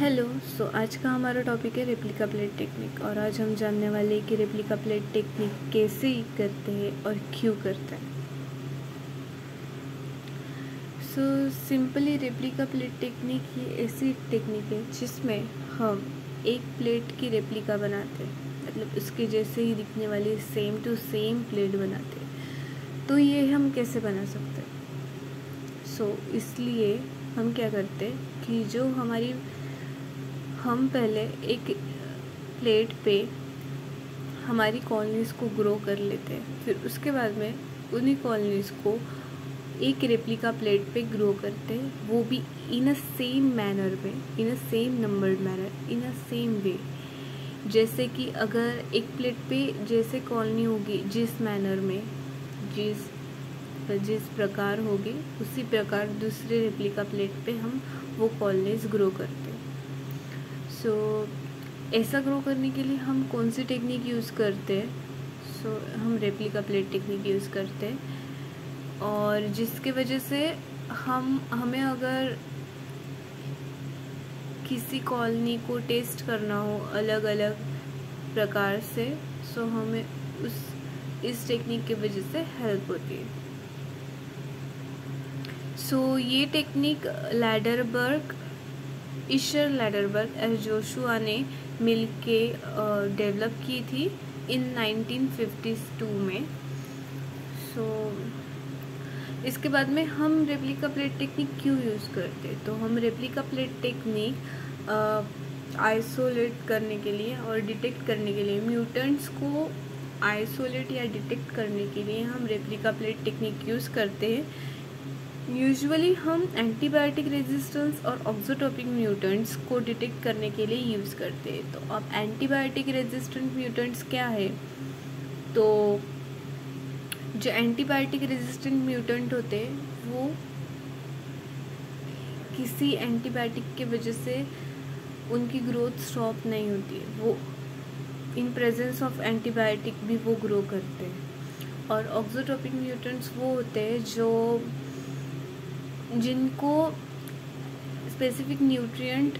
Hello सो आज का हमारा टॉपिक है रेप्लिका प्लेट टेक्निक और आज हम जानने वाले हैं कि रेप्लिका प्लेट टेक्निक कैसे करते हैं और क्यों करते हैं। So simply replica plate technique ये ऐसी टेक्निक है जिसमें हम एक प्लेट की रेप्लिका बनाते हैं मतलब उसके जैसे ही दिखने वाली सेम टू सेम प्लेट बनाते हैं। तो ये हम कैसे बना सकते हैं? सो so, इसलिए हम क्या करते हैं कि जो हमारी हम पहले एक प्लेट पे हमारी कॉलोनीज़ को ग्रो कर लेते हैं। फिर उसके बाद में उन्हीं कॉलोनीज़ को एक रेप्लिका प्लेट पे ग्रो करते हैं। वो भी इन अ सेम मैनर में in a same numbered manner in a same way जैसे कि अगर एक प्लेट पे जैसे कॉलोनी होगी, जिस मैनर में, जिस जिस प्रकार होगी, उसी प्रकार दूसरे रेप्लिका प्लेट पे हम वो कॉलोनीज ग्रो करते हैं। सो so, ऐसा ग्रो करने के लिए हम कौन सी टेक्निक यूज़ करते हैं? सो so, हम रेप्लिका प्लेट टेक्निक यूज़ करते हैं। और जिसके वजह से हम हमें अगर किसी कॉलोनी को टेस्ट करना हो अलग अलग प्रकार से सो हमें उस इस टेक्निक की वजह से हेल्प होती है। सो ये टेक्निक लैडरबर्ग ईशर लैडरबर्ग एस जोशुआ ने मिल के डेवलप की थी इन 1952 में। सो so, इसके बाद में हम रेप्लिका प्लेट टेक्निक क्यों यूज़ करते? तो हम रेप्लिका प्लेट टेक्निक आइसोलेट करने के लिए और डिटेक्ट करने के लिए म्यूटेंट्स को आइसोलेट या डिटेक्ट करने के लिए हम रेप्लिका प्लेट टेक्निक यूज़ करते हैं। यूजुअली हम एंटीबायोटिक रेजिस्टेंस और ऑक्सोटॉपिक म्यूटेंट्स को डिटेक्ट करने के लिए यूज़ करते हैं। तो अब एंटीबायोटिक रेजिस्टेंट म्यूटेंट्स क्या है? तो जो एंटीबायोटिक रेजिस्टेंट म्यूटेंट होते हैं, वो किसी एंटीबायोटिक के वजह से उनकी ग्रोथ स्टॉप नहीं होती है। वो इन प्रेजेंस ऑफ़ एंटीबायोटिक भी वो ग्रो करते हैं। और ऑक्सोटॉपिक म्यूटेंट्स वो होते हैं जो जिनको स्पेसिफिक न्यूट्रिएंट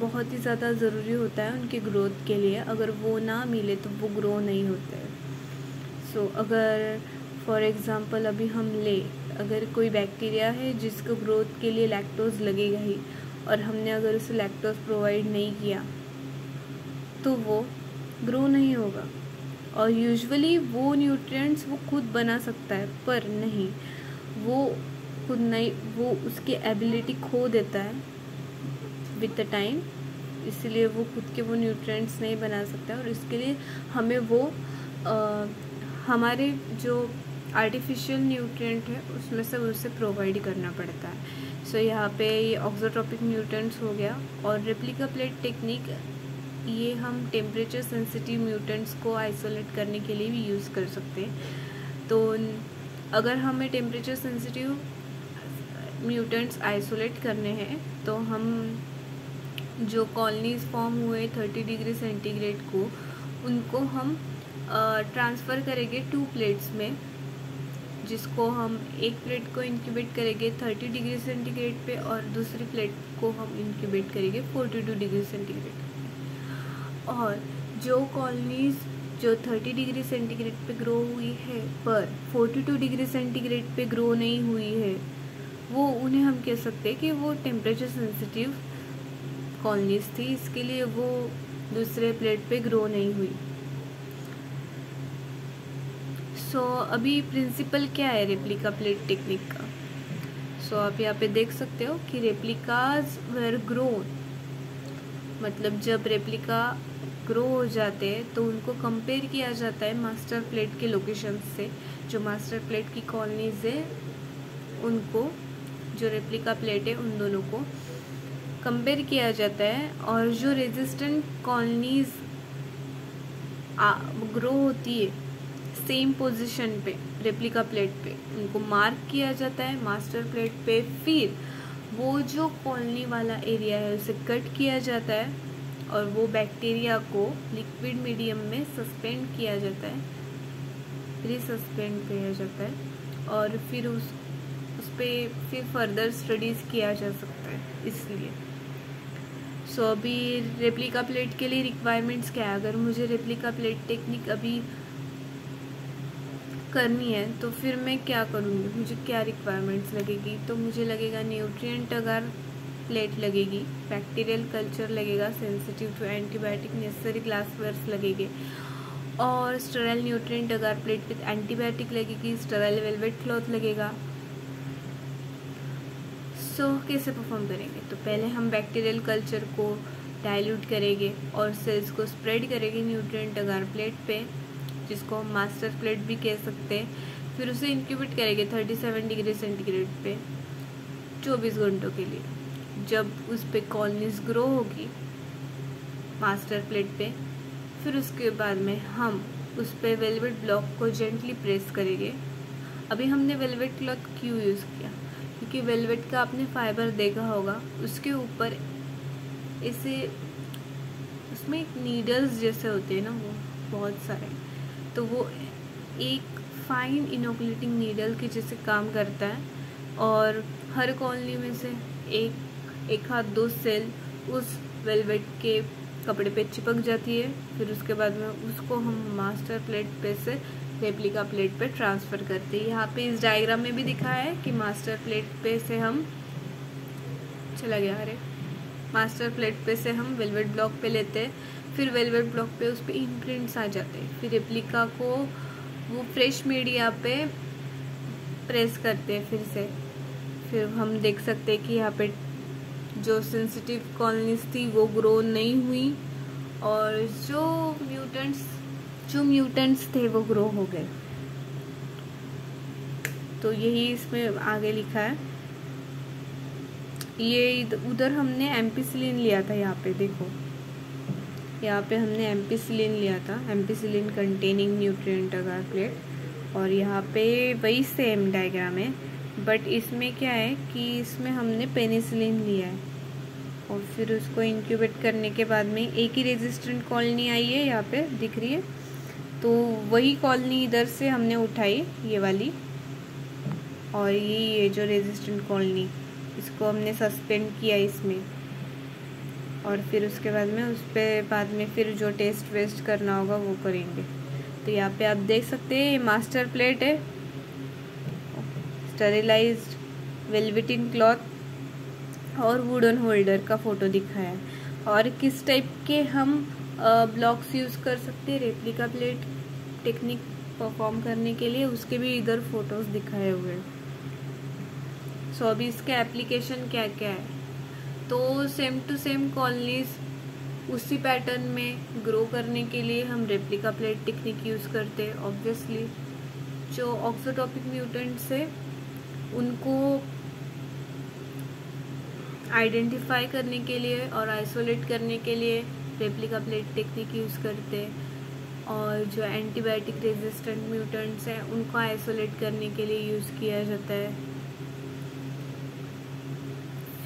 बहुत ही ज़्यादा ज़रूरी होता है उनकी ग्रोथ के लिए। अगर वो ना मिले तो वो ग्रो नहीं होते। सो so, अगर फॉर एग्ज़ाम्पल अभी हम ले अगर कोई बैक्टीरिया है जिसको ग्रोथ के लिए लैक्टोज लगेगा ही और हमने अगर उसे लैक्टोज प्रोवाइड नहीं किया तो वो ग्रो नहीं होगा। और यूजुअली वो न्यूट्रिएंट्स वो खुद बना सकता है पर नहीं। वो खुद नहीं वो उसकी एबिलिटी खो देता है विद द टाइम इसलिए वो खुद के वो न्यूट्रिएंट्स नहीं बना सकता और इसके लिए हमें वो आ, हमारे जो आर्टिफिशियल न्यूट्रिएंट है उसमें से उसे प्रोवाइड करना पड़ता है। सो so, यहाँ पे ये ऑक्सोट्रॉपिक न्यूट्रेंट्स हो गया और रेप्लिका प्लेट टेक्निक ये हम टेम्परेचर सेंसिटिव म्यूटेंट्स को आइसोलेट करने के लिए भी यूज़ कर सकते हैं। तो अगर हमें टेम्परेचर सेंसिटिव म्यूटेंट्स आइसोलेट करने हैं तो हम जो कॉलोनीज फॉर्म हुए थर्टी डिग्री सेंटीग्रेड को, उनको हम ट्रांसफ़र करेंगे टू प्लेट्स में, जिसको हम एक प्लेट को इंक्यूबेट करेंगे थर्टी डिग्री सेंटीग्रेड पे और दूसरी प्लेट को हम इंक्यूबेट करेंगे फोर्टी टू डिग्री सेंटीग्रेड और जो कॉलोनीज जो थर्टी डिग्री सेंटीग्रेड पे ग्रो हुई है, पर फोर्टी टू डिग्री सेंटीग्रेड पे ग्रो नहीं हुई है वो उन्हें हम कह सकते हैं कि वो टेम्परेचर सेंसिटिव कॉलोनीज थी। इसके लिए वो दूसरे प्लेट पे ग्रो नहीं हुई। सो so, अभी प्रिंसिपल क्या है रेप्लिका प्लेट टेक्निक का? सो so, आप यहाँ पे देख सकते हो कि रेप्लिकाज वेर ग्रोन मतलब जब रेप्लिका ग्रो हो जाते हैं तो उनको कंपेयर किया जाता है मास्टर प्लेट के लोकेशन से। जो मास्टर प्लेट की कॉलोनीज है उनको जो रेप्लिका प्लेट है, उन दोनों को कंपेयर किया जाता है और जो रेजिस्टेंट कॉलोनीज ग्रो होती है सेम पोजीशन पे रेप्लिका प्लेट पे, उनको मार्क किया जाता है मास्टर प्लेट पे। फिर वो जो कॉलोनी वाला एरिया है, उसे कट किया जाता है और वो बैक्टीरिया को लिक्विड मीडियम में सस्पेंड किया जाता है रिसस्पेंड किया जाता है और फिर उस उस पर फिर फर्दर स्टडीज़ किया जा सकता है इसलिए। सो so, अभी रेप्लिका प्लेट के लिए रिक्वायरमेंट्स क्या है? अगर मुझे रेप्लिका प्लेट टेक्निक अभी करनी है तो फिर मैं क्या करूँगी? मुझे क्या रिक्वायरमेंट्स लगेगी? तो मुझे लगेगा न्यूट्रिएंट अगर प्लेट लगेगी बैक्टीरियल कल्चर लगेगा sensitive to antibiotic necessary glasswares लगेंगे। और sterile nutrient agar plate with antibiotic लगेगी स्टरल वेलवेट क्लॉथ लगेगा। सो कैसे परफॉर्म करेंगे? तो पहले हम बैक्टीरियल कल्चर को डाइल्यूट करेंगे और सेल्स को स्प्रेड करेंगे न्यूट्रिएंट अगार प्लेट पे, जिसको हम मास्टर प्लेट भी कह सकते हैं। फिर उसे इंक्यूबेट करेंगे 37 डिग्री सेंटीग्रेड पे 24 घंटों के लिए। जब उस पर कॉलोनीज ग्रो होगी मास्टर प्लेट पे, फिर उसके बाद में हम उस पर वेलवेट ब्लॉक को जेंटली प्रेस करेंगे। अभी हमने वेलवेट क्लॉथ क्यों यूज़ किया? क्योंकि वेलवेट का आपने फाइबर देखा होगा, उसके ऊपर ऐसे उसमें एक नीडल्स जैसे होते हैं ना वो, बहुत सारे। तो वो एक फाइन इनोकुलेटिंग नीडल के जैसे काम करता है और हर कॉलोनी में से एक एक हाथ, दो सेल उस वेलवेट के कपड़े पे चिपक जाती है। फिर उसके बाद में उसको हम मास्टर प्लेट पे से रेप्लिका प्लेट पे ट्रांसफ़र करते हैं। यहाँ पे इस डायग्राम में भी दिखा है कि मास्टर प्लेट पे से हम चला गया, अरे। मास्टर प्लेट पे से हम वेलवेट ब्लॉक पे लेते हैं, फिर वेलवेट ब्लॉक पे उस पर इम्प्रिंट्स आ जाते हैं। फिर रेप्लिका को वो फ्रेश मीडिया पे प्रेस करते हैं फिर से। फिर हम देख सकते हैं कि यहाँ पे जो सेंसिटिव कॉलोनीज थी, वो ग्रो नहीं हुई और जो म्यूटेंट्स जो म्यूटेंट्स थे वो ग्रो हो गए। तो यही इसमें आगे लिखा है। ये उधर हमने एम्पीसिलिन लिया था यहाँ पे, देखो। यहाँ पे हमने एम्पीसिलिन लिया था, ampicillin containing nutrient agar plate और यहाँ पे वही सेम डायग्राम है। बट इसमें क्या है कि इसमें हमने पेनिसिलिन लिया है। और फिर उसको इंक्यूबेट करने के बाद में एक ही रेजिस्टेंट कॉलोनी आई है यहाँ पे, दिख रही है? तो वही कॉलोनी इधर से हमने उठाई, ये वाली। और ये ये जो रेजिस्टेंट कॉलोनी, इसको हमने सस्पेंड किया इसमें। और फिर उसके बाद में उस पर बाद में फिर जो टेस्ट वेस्ट करना होगा, वो करेंगे। तो यहाँ पे आप देख सकते हैं, ये मास्टर प्लेट है। स्टरिलाइज वेलवेटिन क्लॉथ और वुडन होल्डर का फ़ोटो दिखाया। है और किस टाइप के हम ब्लॉक्स यूज़ कर सकते हैं? रेप्लिका प्लेट टेक्निक परफॉर्म करने के लिए उसके भी इधर फ़ोटोज़ दिखाए हुए हैं। सो अभी इसका एप्लीकेशन क्या क्या है? तो सेम टू सेम कॉलोनीज उसी पैटर्न में ग्रो करने के लिए हम रेप्लिका प्लेट टेक्निक यूज़ करते हैं ऑब्वियसली जो ऑक्सोटॉपिक म्यूटेंट्स है, उनको आइडेंटिफाई करने के लिए और आइसोलेट करने के लिए रेप्लिका प्लेट टेक्निक यूज़ करते हैं। और जो एंटीबायोटिक रेजिस्टेंट म्यूटेंट्स हैं, उनको आइसोलेट करने के लिए यूज़ किया जाता है।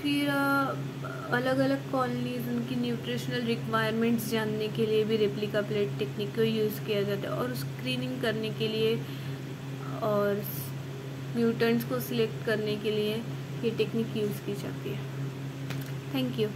फिर अलग अलग कॉलोनीज, उनकी न्यूट्रिशनल रिक्वायरमेंट्स जानने के लिए भी रेप्लिका प्लेट टेक्निक को यूज़ किया जाता है और स्क्रीनिंग करने के लिए और म्यूटेंट्स को सिलेक्ट करने के लिए ये टेक्निक यूज़ की जाती है। Thank you.